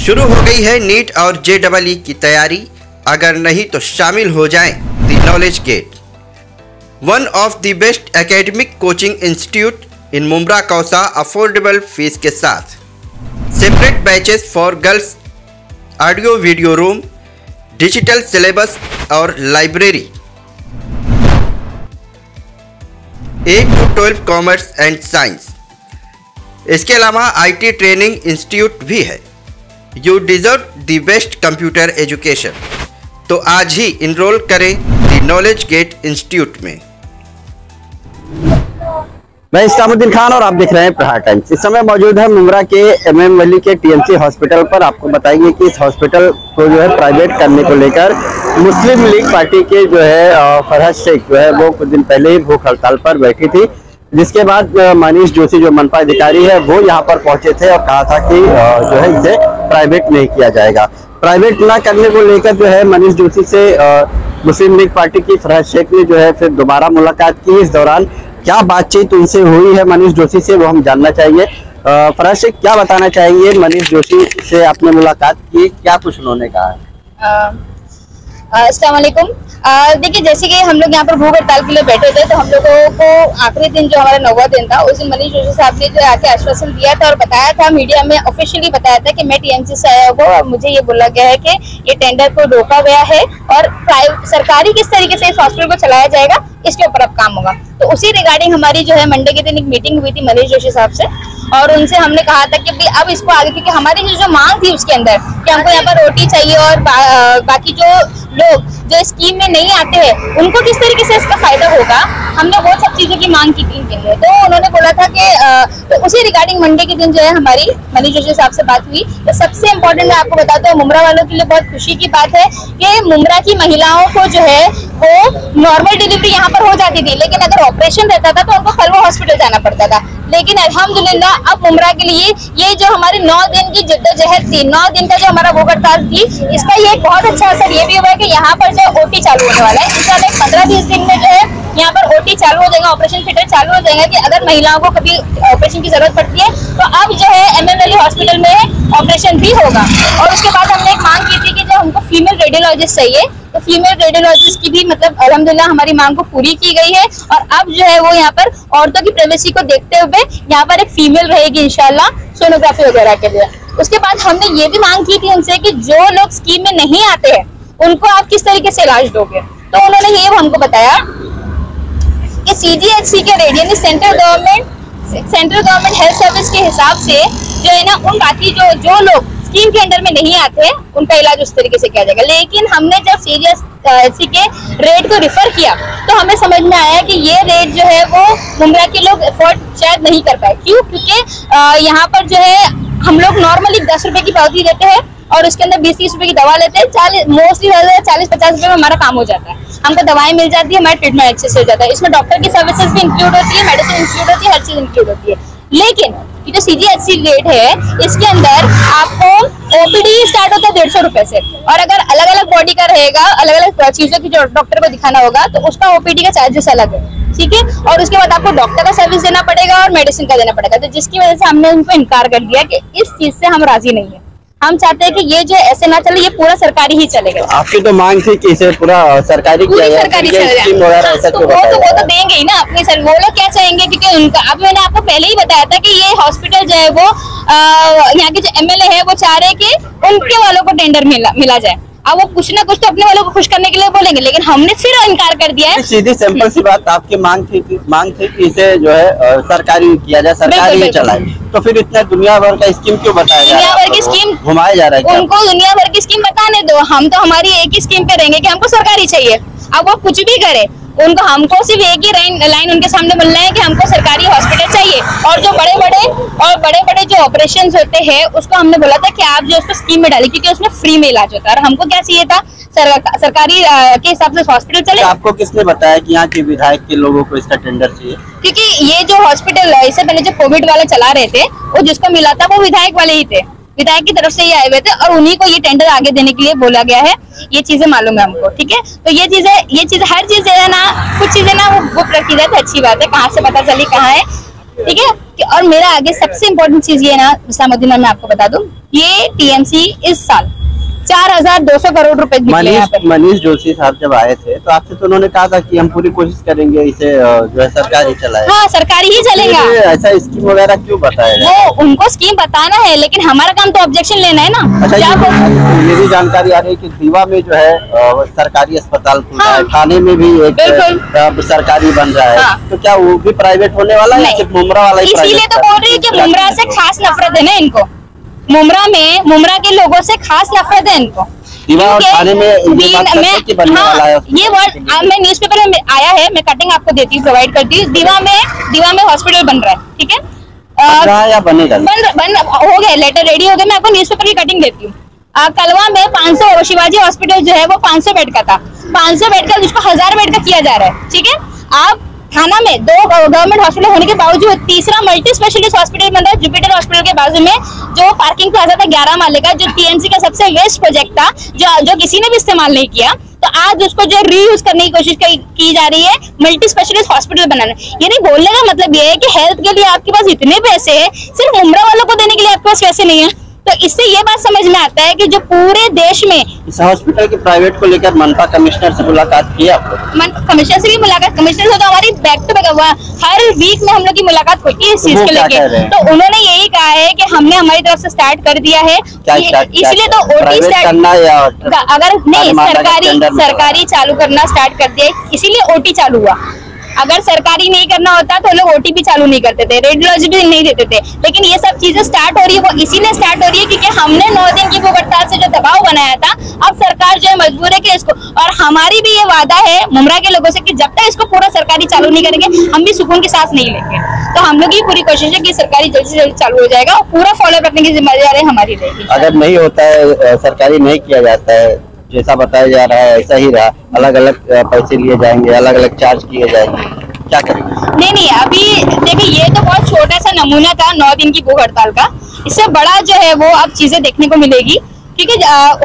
शुरू हो गई है नीट और जे डबल ई की तैयारी। अगर नहीं तो शामिल हो जाएँ the knowledge gate. One of the best academic coaching institute in Mumbra Kausa affordable fees के साथ। Separate batches for girls, audio video room, digital syllabus और library. Eight to twelve commerce and science इसके अलावा IT training institute भी है। You deserve the best computer education तो आज ही इनरोल करें द नॉलेज गेट इंस्टीट्यूट में। मैं इस्लामुद्दीन खान और आप देख रहे हैं प्रहार टाइम्स। इस समय मौजूद है मुमरा के एम एम वली के टीएमसी हॉस्पिटल पर। आपको बताएँगे कि इस हॉस्पिटल को जो है प्राइवेट करने को लेकर मुस्लिम लीग पार्टी के जो है फरहत शेख जो है, वो कुछ दिन पहले ही भूख हड़ताल पर बैठी थी। जिसके बाद मनीष जोशी जो मनपा अधिकारी है, वो यहाँ पर पहुँचे थे और कहा था कि जो है इसे प्राइवेट नहीं किया जाएगा। प्राइवेट ना करने को लेकर जो है मनीष जोशी से मुस्लिम लीग पार्टी की फरहत शेख ने जो है फिर दोबारा मुलाकात की। इस दौरान क्या बातचीत उनसे हुई है मनीष जोशी से, वो हम जानना चाहिए फरहत शेख, क्या बताना चाहेंगे मनीष जोशी से आपने मुलाकात की? क्या कुछ उन्होंने कहा? असलकुम देखिए, जैसे कि हम लोग यहाँ पर भूख हड़ताल के लिए बैठे थे तो हम लोगों को आखिरी दिन जो हमारा नौवा दिन था, उस दिन मनीष जोशी साहब ने जो आके आश्वासन दिया था और बताया था, मीडिया में ऑफिशियली बताया था कि मैं टीएमसी से आया हूँ और मुझे ये बोला गया है कि ये टेंडर को रोका गया है और प्राइव- सरकारी किस तरीके से इस हॉस्पिटल को चलाया जाएगा, इसके ऊपर अब काम होगा। तो उसी रिगार्डिंग हमारी जो है मंडे के दिन एक मीटिंग हुई थी मनीष जोशी साहब से। और उनसे हमने कहा था कि अब इसको आगे क्योंकि हमारी जो मांग थी उसके अंदर कि हमको यहाँ पर रोटी चाहिए और बा, बाकी जो लोग जो स्कीम में नहीं आते हैं उनको किस तरीके से इसका फ़ायदा होगा? हमने वो सब चीज़ों की मांग की थी इनके लिए। तो उन्होंने बोला था कि तो उसी रिगार्डिंग मंडे के दिन जो है हमारी मनीष जोशी साहब से बात हुई। तो सबसे इम्पोर्टेंट मैं आपको बताता हूँ मुमरा वालों के लिए बहुत खुशी की बात है कि मुमरा की महिलाओं को जो है वो नॉर्मल डिलीवरी यहाँ पर हो जाती थी। लेकिन अगर ऑपरेशन रहता था तो उनको फलवा हॉस्पिटल जाना पड़ता था। लेकिन अल्हम्दुलिल्लाह अब उमरा के लिए ये जो हमारे नौ दिन की जद्दोजहद थी, नौ दिन का जो हमारा वो हड़ताल थी, इसका ये बहुत अच्छा असर ये भी हुआ है कि यहाँ पर जो ओटी चालू होने वाला है इंशाल्लाह पंद्रह बीस दिन में जो है, यहाँ पर ओटी चालू हो जाएगा ऑपरेशन थिएटर चालू हो जाएगा कि अगर महिलाओं को कभी ऑपरेशन की ज़रूरत पड़ती है तो अब जो है एम एम हॉस्पिटल में ऑपरेशन भी होगा। और उसके बाद हमने एक मांग की थी कि जो हमको फीमेल रेडियोलॉजिस्ट चाहिए फीमेल रेडियोलॉजिस्ट की भी मतलब अल्हम्दुलिल्लाह हमारी मांग को पूरी की गई है। और अब जो है वो यहाँ पर औरतों की प्राइवेसी को देखते हुए यहाँ पर एक फीमेल रहेगी, इंशाल्लाह सोनोग्राफी वगैरह के लिए। उसके बाद हमने ये भी मांग की थी उनसे कि जो लोग स्कीम में नहीं आते हैं, उनको आप किस तरीके से इलाज दोगे? तो उन्होंने ये हमको बताया कि सीजीएचसी के रेट यानी central government central government health service के हिसाब से जो है ना, उन बाकी जो जो लोग स्कीम के अंडर में नहीं आते हैं उनका इलाज उस तरीके से किया जाएगा। लेकिन हमने जब सीजीएचसी के रेट को रिफर किया तो हमें समझ में आया कि ये रेट जो है वो मुंबई के लोग अफोर्ड शायद नहीं कर पाए। क्यों? क्योंकि यहाँ पर जो है, हम लोग नॉर्मली दस रुपए की पावती देते हैं और उसके अंदर बीस, तीस रुपए की दवा लेते हैं। चालीस मोस्टली चालीस, पचास रुपए में हमारा काम हो जाता है। हमको दवाएँ मिल जाती है, हमारा ट्रीटमेंट अच्छे से हो जाता है। इसमें डॉक्टर की सर्विसेज़ भी इंक्लूड होती है मेडिसिन इंक्लूड होती है, हर चीज़ इंक्लूड होती है। लेकिन, ये जो सीजीएचसी रेट है, इसके अंदर आपको ओपीडी स्टार्ट होता है डेढ़ सौ रुपए से। और अगर अलग अलग बॉडी का रहेगा अलग अलग चीज़ों की जो डॉक्टर को दिखाना होगा तो उसका ओपीडी का चार्जेस अलग है ठीक है? और उसके बाद आपको डॉक्टर का सर्विस देना पड़ेगा और मेडिसिन का देना पड़ेगा। तो जिसकी वजह से हमने उनको इनकार कर दिया कि इस चीज़ से हम राज़ी नहीं है। हम चाहते हैं कि ये जो ऐसे ना चले ये पूरा सरकारी ही चलेगा आपकी तो मांग थी कि इसे पूरा सरकारी पूरी सरकारी ये चल रहा है तो वो तो वो तो देंगे ही ना अपने सर वो लोग क्या चाहेंगे? क्योंकि उनका अब मैंने आपको पहले ही बताया था कि ये हॉस्पिटल जो है वो यहाँ के जो एमएलए है वो चाह रहे हैं कि उनके वालों को टेंडर मिला मिला जाए। अब वो कुछ ना कुछ तो अपने वालों को खुश करने के लिए बोलेंगे लेकिन हमने फिर इनकार कर दिया है। सीधी सिंपल सी बात आपकी मांग थी कि मांग थी कि इसे जो है सरकारी किया जाए सरकारी ही चलाए। तो फिर इतना दुनिया भर का स्कीम क्यों बताया जा रहा है दुनिया भर की स्कीम घुमाया जा रहा है उनको दुनिया भर की स्कीम बताने दो। हम तो हमारी एक ही स्कीम पे रहेंगे की हमको सरकारी चाहिए। अब वो कुछ भी करे उनको हमको सिर्फ़ एक ही लाइन लाइन उनके सामने बोलना है कि हमको सरकारी हॉस्पिटल चाहिए। और जो बड़े बड़े और बड़े बड़े जो ऑपरेशन होते हैं उसको हमने बोला था कि आप जो उसको स्कीम में डालिए क्योंकि उसमें फ्री में इलाज होता है। और हमको क्या चाहिए था? सर, सरकारी के हिसाब से हॉस्पिटल चले। आपको किसने बताया कि यहाँ के विधायक के लोगों को इसका टेंडर चाहिए? क्योंकि ये जो हॉस्पिटल है इससे पहले जो कोविड वाला चला रहे थे वो जिसको मिला था वो विधायक वाले ही थे। विधायक की तरफ़ से ये आए हुए थे और उन्हीं को ये टेंडर आगे देने के लिए बोला गया है। ये चीज़ें मालूम है हमको, ठीक है? तो ये चीज़ें, ये चीज़, हर चीज़ है ना, कुछ चीज़ें ना, वो बुक रखी जाए अच्छी बात है, कहाँ से पता चली, कहाँ है, ठीक है? और मेरा आगे सबसे इम्पोर्टेंट चीज़ ये ना इस्लामुद्दीन मैं आपको बता दू, ये टीएमसी इस साल चार हज़ार दो सौ करोड़ रुपए मनीष मनीष जोशी साहब जब आए थे तो आपसे तो उन्होंने कहा था कि हम पूरी कोशिश करेंगे इसे जो है सरकार ही चलाए। हाँ सरकारी ही चलेगा। ऐसा स्कीम वगैरह क्यों बताया वो उनको स्कीम बताना है लेकिन हमारा काम तो ऑब्जेक्शन लेना है ना। अच्छा ये, भी जानकारी आ रही है कि दीवा में जो है सरकारी अस्पताल खुल रहा है। हाँ। थाने में भी एक सरकारी बन रहा है। हाँ। तो क्या वो भी प्राइवेट होने वाला है सिर्फ़ मुमरा वाला इसीलिए तो बोल रही है? की मुमरा से खास नफरत है ना इनको। मुमरा में मुमरा के लोगों से खास नफरत है इनको। दीवा और थाने में ये बात मैं- कि बनने हाँ, ये वर्ड मैं न्यूज़पेपर में आया है मैं कटिंग आपको देती हूँ प्रोवाइड करती हूँ। दीवा में दीवा में हॉस्पिटल बन रहा है ठीक है? बन है बनेगा? बन बन हो गए लेटर रेडी हो गए मैं आपको न्यूज़पेपर की कटिंग देती हूँ। कलवा में 500 शिवाजी हॉस्पिटल जो है वो 500 बेड का था। 500 बेड का जिसको हज़ार बेड का किया जा रहा है ठीक है? आप थाना में दो गवर्नमेंट हॉस्पिटल होने के बावजूद तीसरा मल्टी स्पेशलिस्ट हॉस्पिटल बन रहा है जुपिटर हॉस्पिटल के बाजू में जो पार्किंग प्लाजा था ग्यारह माले का जो टीएमसी का सबसे वेस्ट प्रोजेक्ट था जो जो किसी ने भी इस्तेमाल नहीं किया तो आज उसको जो रीयूज करने की कोशिश की, जा रही है मल्टी स्पेशलिस्ट हॉस्पिटल बनाना। यानी बोलने का मतलब ये है कि हेल्थ के लिए आपके पास इतने पैसे हैं सिर्फ़ उम्र वालों को देने के लिए आपके पास पैसे नहीं है। तो इससे ये बात समझ में आता है कि जो पूरे देश में इस हॉस्पिटल के प्राइवेट को लेकर मनपा कमिश्नर से मुलाकात की आप मन कमिश्नर से भी मुलाकात कमिश्नर से तो हमारी बैक टू बैक हुआ। हर वीक में हम लोग की मुलाकात होती है इस चीज़ को क्या लेके। कह रहे हैं? तो उन्होंने यही कहा है कि हमने हमारी तरफ़ से स्टार्ट कर दिया है। इसलिए तो ओटी स्टार्ट अगर नहीं सरकारी सरकारी चालू करना स्टार्ट कर दिया इसीलिए ओटी चालू हुआ। अगर सरकारी नहीं करना होता तो लोग ओटीपी चालू नहीं करते थे रेडियोलॉजी नहीं देते थे। लेकिन ये सब चीज़ें स्टार्ट हो रही है, वो इसीलिए स्टार्ट हो रही है क्योंकि हमने नौ दिन की भूख हड़ताल से जो दबाव बनाया था, अब सरकार जो है मजबूर है कि इसको, और हमारी भी ये वादा है मुमरा के लोगों से कि जब तक इसको पूरा सरकारी चालू नहीं करेंगे, हम भी सुकून की सांस नहीं लेंगे। तो हम लोग की पूरी कोशिश है कि सरकारी जल्द से जल्द चालू हो जाएगा और पूरा फॉलो रखने की ज़िम्मेदारी हमारी रहेगी। अगर नहीं होता है सरकारी नहीं किया जाता है जैसा बताया जा रहा है ऐसा ही रहा। अलग अलग पैसे लिए जाएँगे अलग अलग चार्ज किए जाएँगे। क्या करेंगे? नहीं नहीं, अभी देखिए, ये तो बहुत छोटा सा नमूना था नौ दिन की भूख हड़ताल का। इससे बड़ा जो है वो अब चीज़ें देखने को मिलेगी। क्योंकि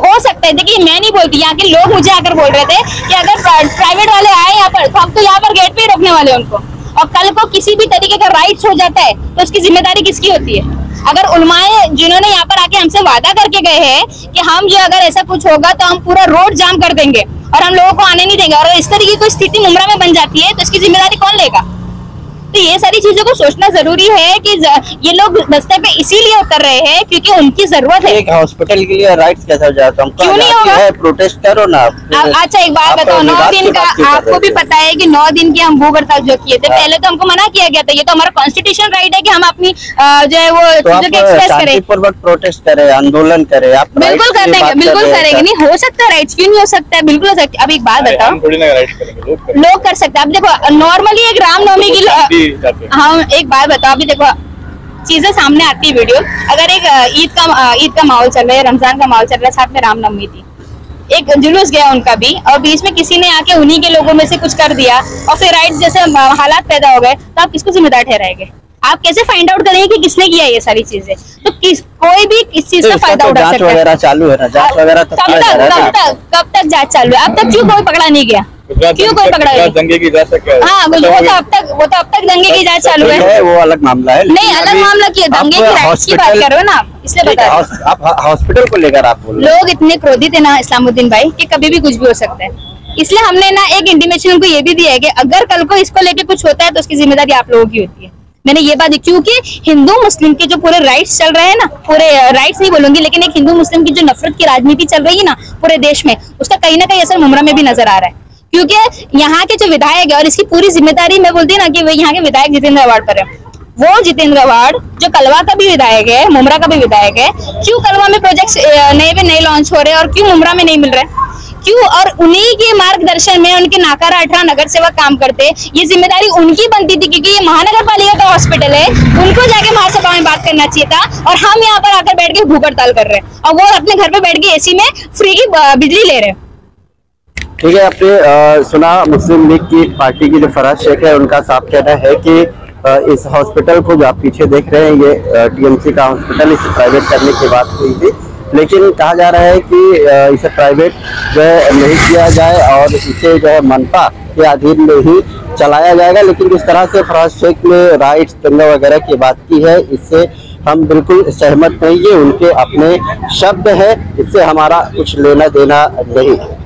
हो सकता है, देखिए, मैं नहीं बोलती, यहाँ के लोग मुझे आकर बोल रहे थे कि अगर प्राइवेट वाले आए यहाँ पर तो हम तो यहाँ पर गेट पे रोकने वाले उनको। और कल को किसी भी तरीके का राइट्स हो जाता है तो उसकी ज़िम्मेदारी किसकी होती है? अगर उलमाए जिन्होंने यहाँ पर आके हमसे वादा करके गए हैं कि हम जो अगर ऐसा कुछ होगा तो हम पूरा रोड जाम कर देंगे और हम लोगों को आने नहीं देंगे। और इस तरह की कोई स्थिति मुमरा में बन जाती है तो इसकी ज़िम्मेदारी कौन लेगा? तो ये सारी चीज़ों को सोचना ज़रूरी है कि ये लोग रास्ते पे इसीलिए उतर रहे हैं क्योंकि उनकी ज़रूरत है। एक हॉस्पिटल के लिए राइट्स कैसा जाता है? हमको क्यों नहीं होगा? प्रोटेस्ट करो ना। अच्छा एक बात बताओ नौ दिन का आपको भी पता है की नौ दिन की हम भूख हड़ताल जो किए थे हाँ। पहले तो हमको मना किया गया था ये तो हमारा कॉन्स्टिट्यूशन राइट है की हम अपनी जो है वो एक्सप्रेस प्रोटेस्ट करे। आंदोलन करे आप बिल्कुल करेंगे बिल्कुल करेंगे नहीं हो सकता है राइट्स क्यों नहीं हो सकता? है बिल्कुल हो सकता है अब एक बात बताओ। राइट लोग कर सकते हैं। अब देखो नॉर्मली एक रामनवमी की जाते हैं। हम एक बात बताओ अभी देखो चीज़ें सामने आती है वीडियो। अगर एक ईद का ईद का माहौल चल रहा है रमज़ान का माहौल चल रहा है साथ में रामनवमी थी। एक जुलूस गया उनका भी और बीच में किसी ने आके उन्हीं के लोगों में से कुछ कर दिया और फिर राइट जैसे हालात पैदा हो गए तो आप किसको जिम्मेदार ठहराएँगे? आप कैसे फाइंड आउट करेंगे कि किसने किया ये सारी चीज़ें? तो किस कोई भी इस चीज़ तो का फ़ायदा तो उठा सकता है। चालू है ना जाँच वगैरह तो कब तक कब तक कब तक जाँच चालू है? अब तक क्यों कोई पकड़ा नहीं गया? क्यों कोई पकड़ा दंगे की क्या हाँ वो तो अब तक वो तो अब तक दंगे की जाँच चालू है। वो अलग मामला है नहीं अलग मामला की दंगे की राइट्स की बात कर ना आप इसलिए बता आप हॉस्पिटल को लेकर आप लोग इतने क्रोधित है ना इस्लामुद्दीन भाई की कभी भी कुछ भी हो सकता है। इसलिए हमने ना एक इंटीमेशन उनको ये भी दिया है कि अगर कल को इसको लेके कुछ होता है तो उसकी ज़िम्मेदारी आप लोगों की होती है। मैंने ये बात क्योंकि हिंदू मुस्लिम के जो पूरे राइट्स चल रहे हैं ना पूरे राइट्स नहीं बोलूँगी लेकिन एक हिंदू मुस्लिम की जो नफरत की राजनीति चल रही है ना पूरे देश में उसका कहीं ना कहीं असर मुमरा में भी नज़र आ रहा है। क्योंकि यहाँ के जो विधायक है और इसकी पूरी ज़िम्मेदारी मैं बोलती ना कि वो यहाँ के विधायक जितेंद्र अवार्ड पर है। वो जितेंद्र अवार्ड, जो कलवा का भी विधायक है मुमरा का भी विधायक है, क्यों कलवा में प्रोजेक्ट नए पे नए लॉन्च हो रहे हैं और क्यों मुमरा में नहीं मिल रहे? क्यों? और उन्हीं के मार्गदर्शन में उनके नाकारा अठारह नगर सेवक काम करते ये ज़िम्मेदारी उनकी बनती थी क्योंकि ये महानगर पालिका का हॉस्पिटल है। उनको जाके महासभा में बात करना चाहिए था और हम यहाँ पर आकर बैठ के भूख हड़ताल कर रहे हैं। और वो अपने घर पे बैठ के एसी में फ्री की बिजली ले रहे हैं। ठीक है आपने सुना मुस्लिम लीग की पार्टी की जो फराज शेख है उनका साफ़ कहना है कि अ, इस हॉस्पिटल को जो आप पीछे देख रहे हैं ये टीएमसी का हॉस्पिटल इसे प्राइवेट करने की बात हुई थी। लेकिन कहा जा रहा है कि अ, इसे प्राइवेट जो है नहीं किया जाए और इसे जो है मनपा के अधीन में ही चलाया जाएगा। लेकिन जिस तरह से फराज शेख ने राइट्स दंगा वगैरह की बात की है इससे हम बिल्कुल सहमत नहीं ये उनके अपने शब्द हैं इससे हमारा कुछ लेना देना नहीं है।